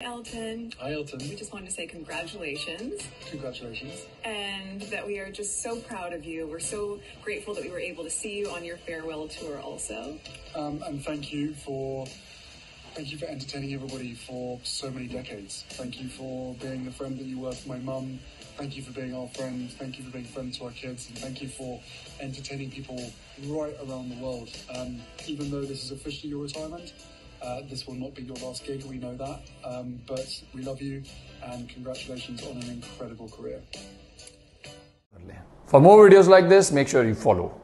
Elton. Hi, Elton. We just wanted to say congratulations Congratulations. and that we are just so proud of you. We're so grateful that we were able to see you on your farewell tour also. Um, and thank you for thank you for entertaining everybody for so many decades. Thank you for being the friend that you were for my mum. Thank you for being our friend. Thank you for being friends to our kids. And thank you for entertaining people right around the world. Um, even though this is officially your retirement, uh, this will not be your last gig. We know that. Um, but we love you and congratulations on an incredible career. For more videos like this, make sure you follow